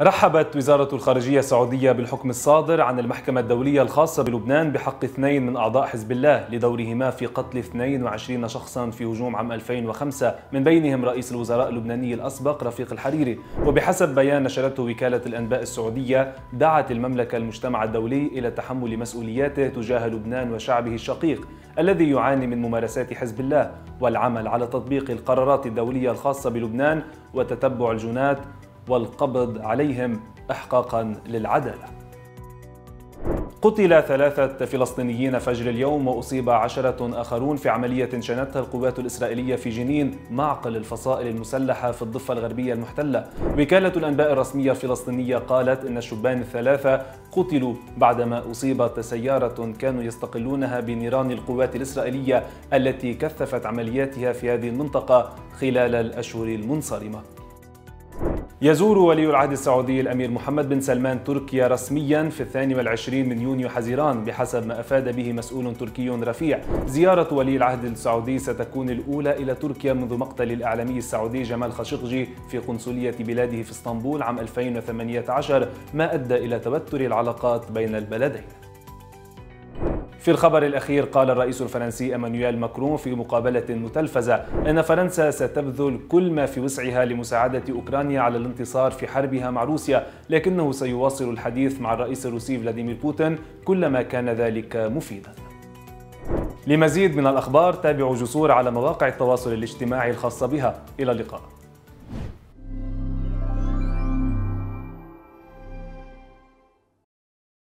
رحبت وزارة الخارجية السعودية بالحكم الصادر عن المحكمة الدولية الخاصة بلبنان بحق اثنين من أعضاء حزب الله لدورهما في قتل 22 شخصا في هجوم عام 2005 من بينهم رئيس الوزراء اللبناني الأسبق رفيق الحريري. وبحسب بيان نشرته وكالة الأنباء السعودية دعت المملكة المجتمع الدولي إلى تحمل مسؤولياته تجاه لبنان وشعبه الشقيق الذي يعاني من ممارسات حزب الله والعمل على تطبيق القرارات الدولية الخاصة بلبنان وتتبع الجنات والقبض عليهم احقاقا للعداله. قتل ثلاثة فلسطينيين فجر اليوم وأصيب عشرة آخرون في عملية شنتها القوات الإسرائيلية في جنين معقل الفصائل المسلحة في الضفة الغربية المحتلة وكالة الأنباء الرسمية الفلسطينية قالت إن الشبان الثلاثة قتلوا بعدما أصيبت سيارة كانوا يستقلونها بنيران القوات الإسرائيلية التي كثفت عملياتها في هذه المنطقة خلال الأشهر المنصرمة يزور ولي العهد السعودي الأمير محمد بن سلمان تركيا رسميا في الثاني والعشرين من يونيو حزيران بحسب ما أفاد به مسؤول تركي رفيع. زيارة ولي العهد السعودي ستكون الأولى إلى تركيا منذ مقتل الإعلامي السعودي جمال خاشقجي في قنصلية بلاده في اسطنبول عام 2018 ما أدى إلى توتر العلاقات بين البلدين. في الخبر الأخير قال الرئيس الفرنسي أمانويل ماكرون في مقابلة متلفزة أن فرنسا ستبذل كل ما في وسعها لمساعدة أوكرانيا على الانتصار في حربها مع روسيا لكنه سيواصل الحديث مع الرئيس الروسي فلاديمير بوتين كلما كان ذلك مفيدا. لمزيد من الأخبار تابعوا جسور على مواقع التواصل الاجتماعي الخاصة بها. إلى اللقاء.